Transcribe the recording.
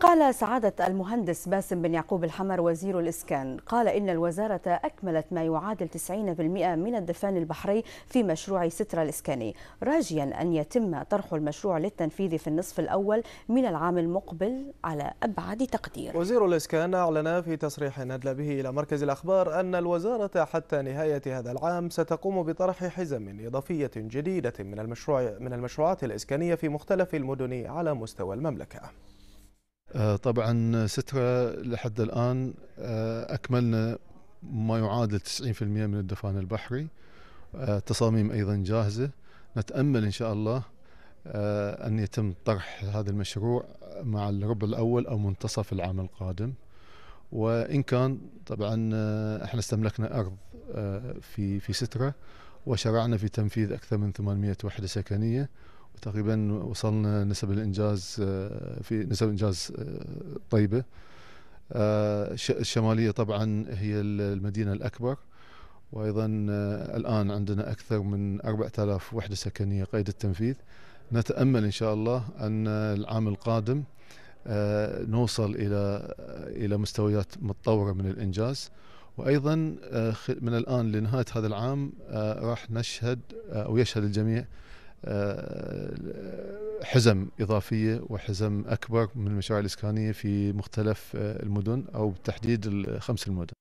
قال سعادة المهندس باسم بن يعقوب الحمر وزير الإسكان. قال إن الوزارة أكملت ما يعادل 90% من الدفان البحري في مشروع سترة الإسكاني راجيا أن يتم طرح المشروع للتنفيذ في النصف الأول من العام المقبل على أبعد تقدير. وزير الإسكان أعلن في تصريح ندل به إلى مركز الأخبار أن الوزارة حتى نهاية هذا العام ستقوم بطرح حزم إضافية جديدة من المشروع من المشروعات الإسكانية في مختلف المدن على مستوى المملكة. طبعا سترة لحد الآن آه، أكملنا ما يعادل 90% من الدفان البحري. آه، تصاميم أيضا جاهزة. نتأمل إن شاء الله أن يتم طرح هذا المشروع مع الربع الأول أو منتصف العام القادم. وإن كان طبعا إحنا استملكنا أرض في في سترة وشرعنا في تنفيذ أكثر من 800 وحدة سكنية. تقريبا وصلنا نسب الإنجاز آه، في نسب الإنجاز آه، طيبة. آه، الشمالية طبعا هي المدينة الأكبر. وأيضا الآن عندنا أكثر من 4000 وحدة سكنية قيد التنفيذ. نتأمل إن شاء الله أن العام القادم نوصل إلى إلى مستويات متطورة من الإنجاز. وأيضا من الآن لنهاية هذا العام راح نشهد أو يشهد الجميع حزم إضافية وحزم أكبر من المشاريع الإسكانية في مختلف المدن أو بالتحديد الخمس المدن.